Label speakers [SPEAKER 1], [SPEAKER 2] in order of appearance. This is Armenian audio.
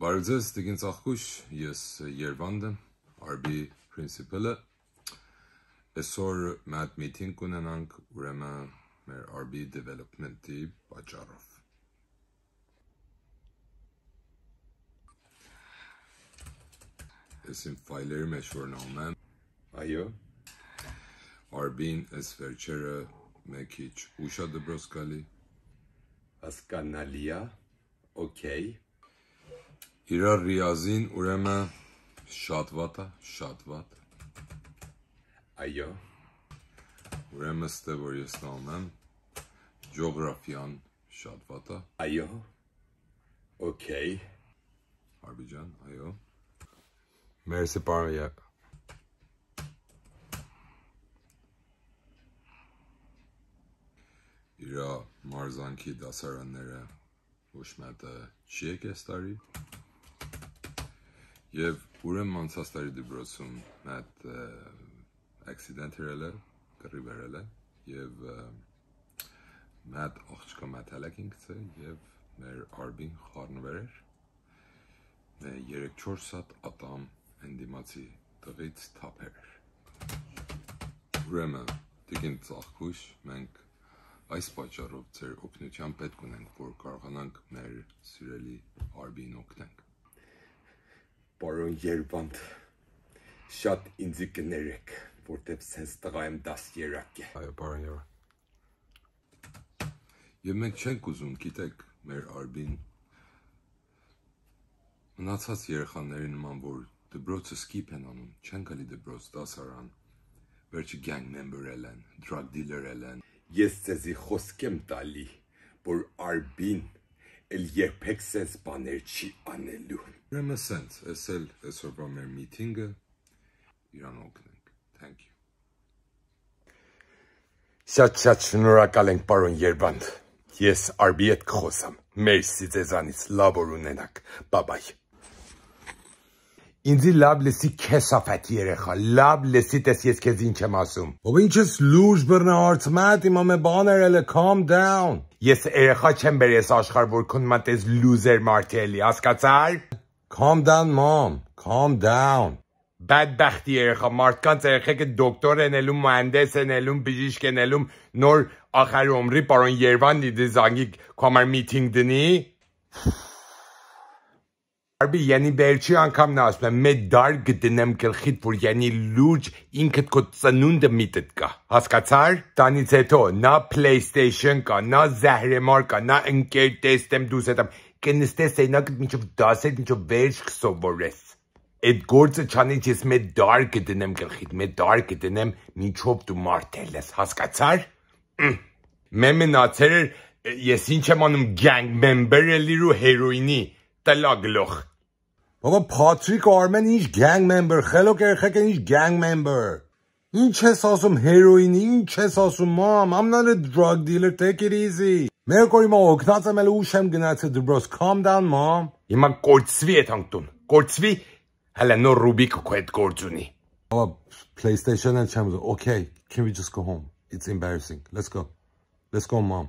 [SPEAKER 1] Բարև ձեզ, Տիկին Ծաղկուշ, ես Երվանդ եմ, RB principal-ը։ Այսօր մատ meeting ունենանք ուրեմն մեր RB development-ի պատճառով։ Ես իմ ֆայլերի մեջ որ նայում եմ, այո, RB-ն այս վերջերը մեկ քիչ ուշ է դպրոց գալի։
[SPEAKER 2] Հասկանալի է, օքեյ։
[SPEAKER 1] Իրար ռիազին ուրեմն շատ վատ է, շատ վատ։
[SPEAKER 2] Այո,
[SPEAKER 1] Ուրեմն ստե որ ես նայում եմ ջոգրաֆիան շատ վատ է,
[SPEAKER 2] այո, օքեյ։
[SPEAKER 1] Արբիջան, այո։
[SPEAKER 3] Մերսի պարոն յա
[SPEAKER 1] Իրա մարզանքի դասարանները ոչ մեկը չի եկել այս տարի։ Եվ ուրեմն անցած տարի դպրոցում մատ accident եղել է, կռիվ եղել է եւ մատ աղջկա մատալակին գցե եւ մեր արբին խառնվեր էր։ Մեր 3-4 սատ ատամ ընդդիմացի տղից թափեր։ Ուրեմն դիքին ծաղկուշ մենք այս պատճառով ձեր օգնության պետք ունենք, որ կարողանանք մեր սիրելի արբին օգնենք։
[SPEAKER 2] Պարոն Երվանդ, շատ ինձի կներեք, որտեվ սենց տղա եմ դաս երակ է։
[SPEAKER 3] այո պարոն յա
[SPEAKER 1] Եվ մենք չենք ուզում, գիտեք, մեր արբին մնացած երեխաների նման, որ դպրոցը skip են անում, չեն գալի դպրոց դասարան, վերջի gang member ելեն, drug dealer ելեն,
[SPEAKER 2] Ես ձեզի խոսք եմ տալի, որ արբին էլ երբեք սենց բաներ չի անելու։
[SPEAKER 1] Ուրեմն սենց, էս էլ այսօրվա մեր meeting-ը իրան օգնենք։ Thank you։
[SPEAKER 2] Շատ-շատ շնորհակալ ենք, պարոն Երվանդ։ Ես արբի հետ կխոսամ։ Մերսի ձեզանից, լավ օր ունենաք։ Բաբայ։ Ինձի اینزی لب لسی کسافتی رخا لب لسی تسیس
[SPEAKER 3] که زین که ماسوم بابا این چه سلوش برنه آرتمت ایمام بانر
[SPEAKER 2] اله. کام داون یس ارخا چم بریس آشخار برکن من از لوزر مارتیلی
[SPEAKER 3] از کتر کام داون مام.
[SPEAKER 2] کام داون بدبختی ارخا مارتکان ترخه که دکتر نلوم مهندس نلوم پزشک نلوم. نور آخر عمری پارون یروان دیدی. زنگی کامر میتینگ دنی؟ Արբի յանի բերչի անգամ նա ասում եմ մե դար գտնեմ գլխիդ որ յանի լուրջ ինքդ քո ծնունդը միտդ կա հասկացար տանից հետո նա PlayStation կա նա զահրեմար կա նա ընկեր տեստեմ դուս հետամ կնստես այնակ միջով դասեր միջով վերջ կսովորես Այդ գործը չանից ես մե դար կդնեմ գլխիդ, մե դար կդնեմ միջով դու մարդել ես, հասկացար։ Մե մնացեր էր, ես ինչ եմ անում gang member էլիրու հերոինի, տլա գլոխ։
[SPEAKER 3] بابا پاتریک آرمن هیچ گنگ ممبر خلو کرخه که هیچ گنگ ممبر این چه ساسم هیروینی این چه ساسم مام I'm not a drug dealer. Take it easy. Mercury ma oknata mele ušem gnace dubros calm down mom.
[SPEAKER 2] Ima kortsvi etanktun kortsvi? Hele no rubiku koet kortsuni
[SPEAKER 3] Baba PlayStation and Champions. Okay can we just go home? It's embarrassing. Let's go. Let's go mom.